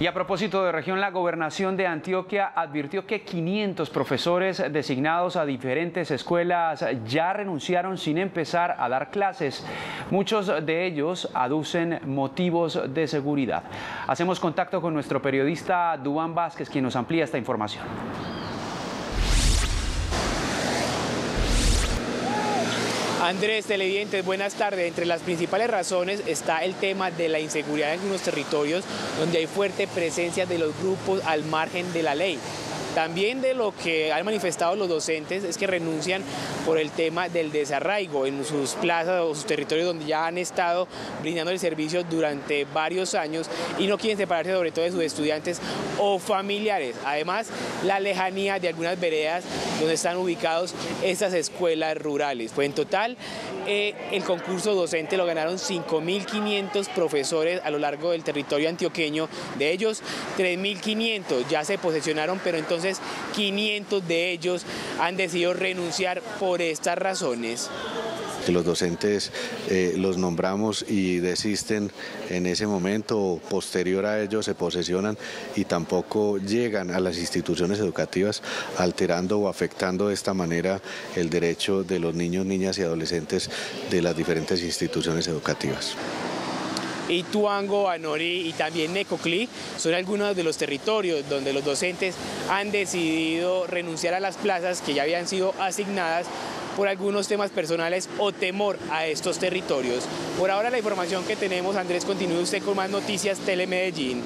Y a propósito de región, la gobernación de Antioquia advirtió que 500 profesores designados a diferentes escuelas ya renunciaron sin empezar a dar clases. Muchos de ellos aducen motivos de seguridad. Hacemos contacto con nuestro periodista Dubán Vázquez, quien nos amplía esta información. Andrés, televidentes, buenas tardes. Entre las principales razones está el tema de la inseguridad en algunos territorios donde hay fuerte presencia de los grupos al margen de la ley. También de lo que han manifestado los docentes es que renuncian por el tema del desarraigo en sus plazas o sus territorios donde ya han estado brindando el servicio durante varios años y no quieren separarse sobre todo de sus estudiantes o familiares. Además, la lejanía de algunas veredas donde están ubicados estas escuelas rurales. Pues en total, eh, el concurso docente lo ganaron 5.500 profesores a lo largo del territorio antioqueño. De ellos, 3.500 ya se posesionaron, pero entonces entonces 500 de ellos han decidido renunciar por estas razones los docentes eh, los nombramos y desisten en ese momento posterior a ello se posesionan y tampoco llegan a las instituciones educativas alterando o afectando de esta manera el derecho de los niños, niñas y adolescentes de las diferentes instituciones educativas. Ituango, Anori y también Necoclí son algunos de los territorios donde los docentes han decidido renunciar a las plazas que ya habían sido asignadas por algunos temas personales o temor a estos territorios. Por ahora la información que tenemos, Andrés, continúe usted con más noticias Telemedellín.